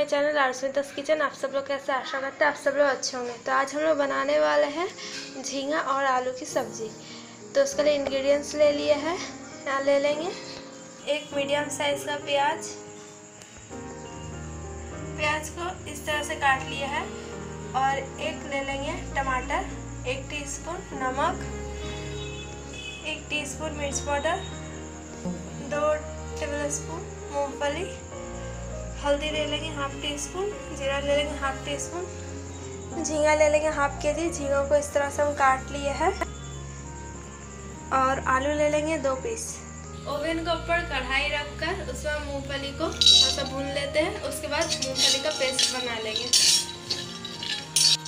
My channel आरस्मितास kitchen. आप सब लोग कैसे आशा करते हैं? आप सब लोग अच्छे होंगे। तो आज हम लोग बनाने वाले हैं झींगा और आलू की सब्ज़ी। तो उसके लिए इंग्रेडिएंट्स ले लिए हैं। यहाँ ले लेंगे एक मीडियम साइज़ का प्याज। प्याज को इस तरह से काट लिया है। और एक ले लेंगे टमाटर, एक टीस्पून नमक, एक टीस्पून मिर्च पाउडर, दो टेबल स्पून मूँगफली हल्दी ले लेंगे हाफ़ टी स्पून, जीरा ले लेंगे हाफ़ टी स्पून। झींगा ले लेंगे हाफ़ के जी, झींगा को इस तरह से हम काट लिए हैं। और आलू ले लेंगे दो पीस। ओवन के ऊपर कढ़ाई रखकर उसमें मूंगफली को थोड़ा सा भून लेते हैं। उसके बाद मूंगफली का पेस्ट बना लेंगे।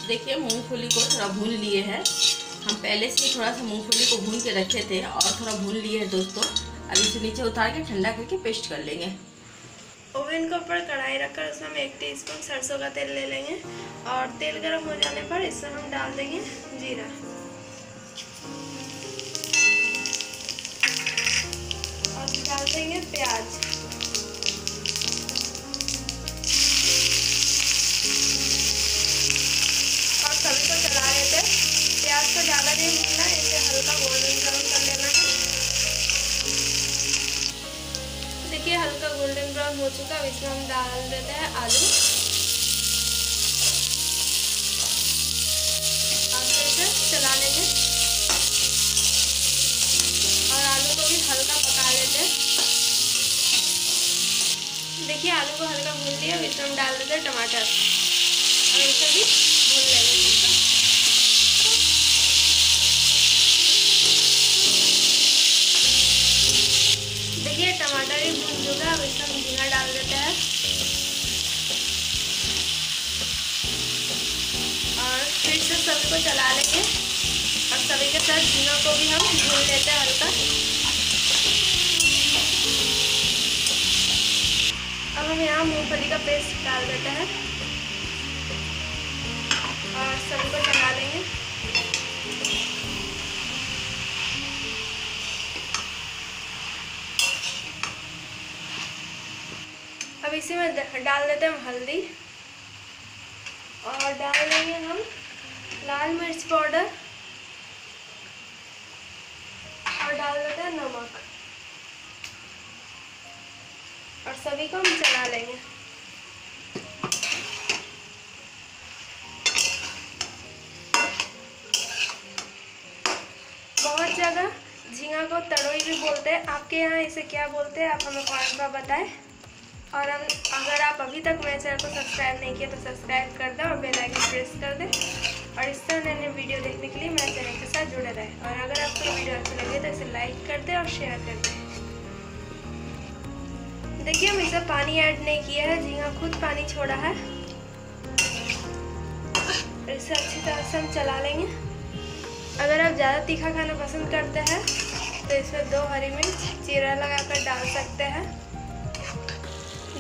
देखिए, मूंगफली को थोड़ा भून लिए हैं। हम पहले से थोड़ा सा मूंगफली को भून के रखे थे और थोड़ा भून लिए हैं दोस्तों। अब इसे नीचे उतार के ठंडा करके पेस्ट कर लेंगे। ओवन के ऊपर कढ़ाई रखकर उसमें हम एक टीस्पून सरसों का तेल ले लेंगे और तेल गर्म हो जाने पर इसमें हम डाल देंगे जीरा। देखिए हल्का गोल्डन ब्राउन हो चुका है इसमें हम डाल देते हैं आलू। फिर चला लेंगे। और आलू को भी हल्का पका लेते हैं। देखिए, आलू को हल्का भून लिया इसमें हम डाल देते हैं टमाटर। और इसे भी भून लेंगे। अब इसमें झींगा डाल देते हैं। और फिर से सभी को चला लेंगे। और सभी के साथ जीरा को भी हम भून लेते हैं हल्का। अब हम यहाँ मूंगफली का पेस्ट डाल देते हैं। अब इसी में डाल देते हैं हम हल्दी। और डाल देंगे हम लाल मिर्च पाउडर। और डाल देते हैं नमक। और सभी को हम चला लेंगे। बहुत जगह झींगा को तड़ोई भी बोलते हैं। आपके यहाँ इसे क्या बोलते हैं? आप हमें कमेंट में बताएँ। और अगर आप अभी तक मेरे चैनल को सब्सक्राइब नहीं किया तो सब्सक्राइब कर दें और बेल आइकन प्रेस कर दें। और इस तरह नए नए वीडियो देखने के लिए मेरे चैनल के साथ जुड़े रहें। और अगर आपको वीडियो अच्छी लगे तो इसे लाइक कर दें और शेयर कर दें। देखिए, हम इसे पानी ऐड नहीं किया है। झींगा खुद पानी छोड़ा है। इसे अच्छी तरह से हम चला लेंगे। अगर आप ज़्यादा तीखा खाना पसंद करते हैं तो इसमें दो हरी मिर्च चीरा लगाकर डाल सकते हैं।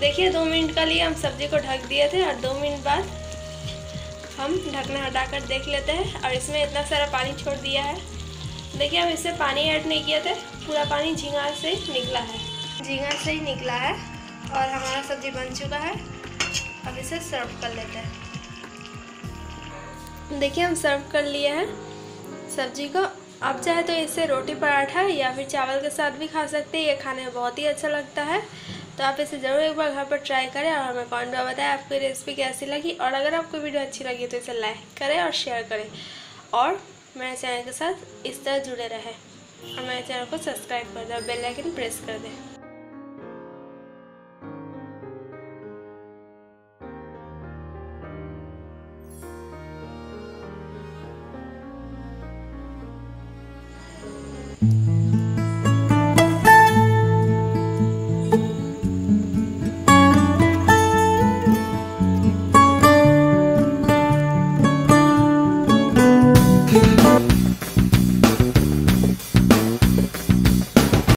देखिए, दो मिनट के लिए हम सब्ज़ी को ढक दिए थे और दो मिनट बाद हम ढकना हटाकर देख लेते हैं और इसमें इतना सारा पानी छोड़ दिया है। देखिए, हम इससे पानी ऐड नहीं किए थे, पूरा पानी झींगा से निकला है। झींगा से ही निकला है और हमारा सब्ज़ी बन चुका है। अब इसे सर्व कर लेते हैं। देखिए, हम सर्व कर लिए हैं सब्ज़ी को। आप चाहे तो इसे रोटी पराठा या फिर चावल के साथ भी खा सकते हैं। ये खाने में बहुत ही अच्छा लगता है। तो आप इसे ज़रूर एक बार घर पर ट्राई करें और हमें कमेंट में बताएँ आपको रेसिपी कैसी लगी। और अगर आपको वीडियो अच्छी लगी तो इसे लाइक करें और शेयर करें। और मेरे चैनल के साथ इस तरह जुड़े रहें। और मेरे चैनल को सब्सक्राइब कर दें और बेल आइकन प्रेस कर दें।